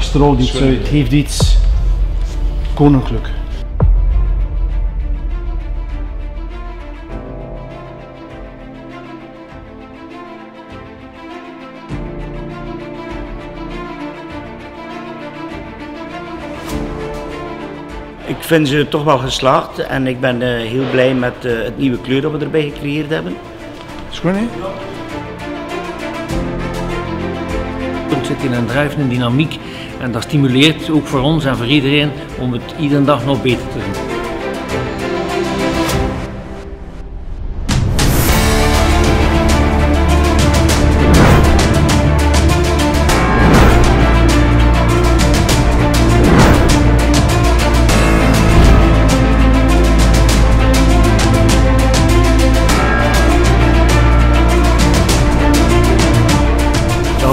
Straalt iets uit, het heeft iets koninklijk. Ik vind ze toch wel geslaagd en ik ben eh, heel blij met eh, het nieuwe kleur dat we erbij gecreëerd hebben. Schoon hè? Het zit in een drive, een dynamiek en dat stimuleert ook voor ons en voor iedereen om het iedere dag nog beter te doen.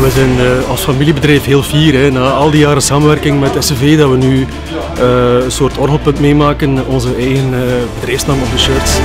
We zijn eh, als familiebedrijf heel fier. Hè. Na al die jaren samenwerking met SCV dat we nu eh, een soort orgelpunt meemaken, onze eigen eh, bedrijfsnaam op de shirts.